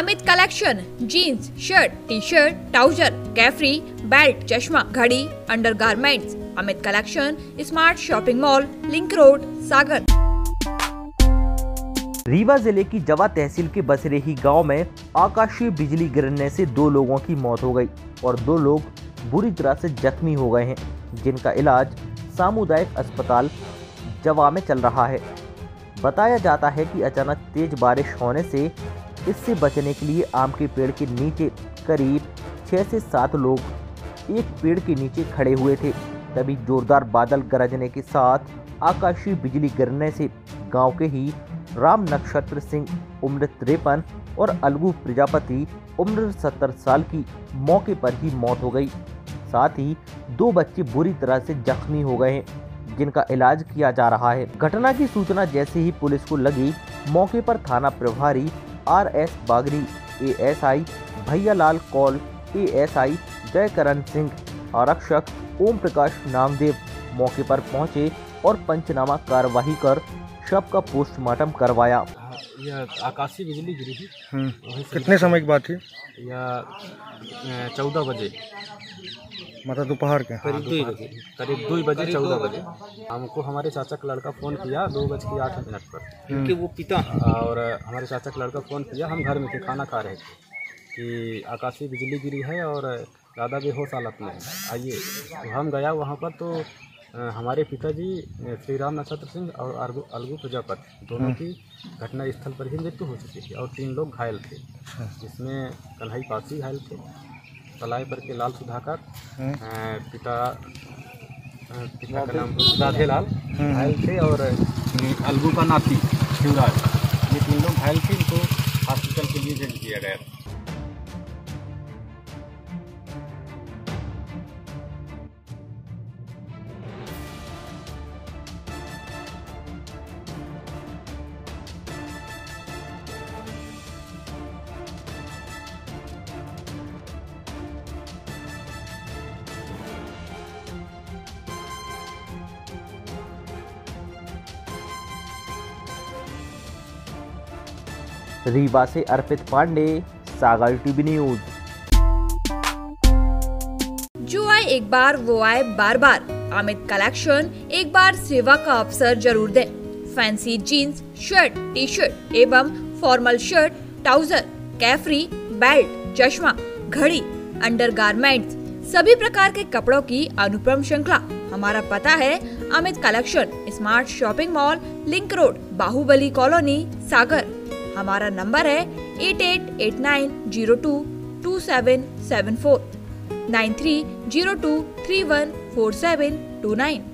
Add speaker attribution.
Speaker 1: Amit collection jeans shirt T shirt trouser capri belt चश्मा घड़ी under garments Amit collection smart shopping mall link road Sagar
Speaker 2: Rewa ज़िले की जवा तहसील के बसरेही गाँव में आकाशीय बिजली गिरने से दो लोगों की मौत हो गई और दो लोग बुरी तरह से जख्मी हो गए हैं, जिनका इलाज सामुदायिक अस्पताल जवा में चल रहा है। बताया जाता है कि अचानक तेज बारिश होने से इससे बचने के लिए आम के पेड़ के नीचे करीब छः से सात लोग एक पेड़ के नीचे खड़े हुए थे। तभी जोरदार बादल गरजने के साथ आकाशीय बिजली गिरने से गाँव के ही राम नक्षत्र सिंह उम्र तिरपन और अलगू प्रजापति उम्र सत्तर साल की मौके पर ही मौत हो गई। साथ ही दो बच्चे बुरी तरह से जख्मी हो गए हैं, जिनका इलाज किया जा रहा है। घटना की सूचना जैसे ही पुलिस को लगी, मौके पर थाना प्रभारी R S Bagri ASI Bhaiyalal Kaul ASI Jaikaran Singh आरक्षक ओम प्रकाश नामदेव मौके पर पहुँचे और पंचनामा कार्यवाही कर शव का पोस्टमार्टम करवाया।
Speaker 3: हाँ, यह आकाशीय बिजली गिरी थी।
Speaker 4: हम्म, कितने समय की बात थी?
Speaker 3: यह चौदह बजे।
Speaker 4: मतलब दोपहर के
Speaker 3: करीब दो बजे करीब दो बजे चौदह बजे। हमको हमारे चाचा का लड़का फ़ोन किया दो बज के आठ मिनट पर।
Speaker 4: क्योंकि
Speaker 3: वो पिता और हमारे चाचा का लड़का फ़ोन किया हम घर में थे खाना खा रहे थे। कि आकाशीय बिजली गिरी है और ज़्यादा बेहोश हालत में है। आइए। तो हम गया वहाँ पर तो हमारे पिताजी श्री राम नक्षत्र सिंह और अलगू अलगू प्रजापति दोनों की घटना स्थल पर ही मृत्यु हो चुकी थी और तीन लोग घायल थे जिसमें कन्हई पासी घायल थे। कलाई पर के लाल सुधाकर पिता पिता का नाम राधे लाल घायल थे और अलगू का नाती शिवराज। ये तीन लोग घायल थे इनको हॉस्पिटल के लिए भेज दिया गया
Speaker 2: रीवा से अर्पित पांडे, सागर टीवी न्यूज़।
Speaker 1: जो आए एक बार, वो आए बार बार अमित कलेक्शन, एक बार सेवा का अवसर ज़रूर दें। Fancy jeans, shirt T shirt एवं formal shirt, trouser, capri, belt, चश्मा, घड़ी अंडर सभी प्रकार के कपड़ों की अनुपम श्रृंखला। हमारा पता है, Amit collection, smart shopping mall, link road, Bahubali colony, Sagar. हमारा नंबर है eight eight eight nine zero two two seven seven four, nine three zero two three one four seven two nine.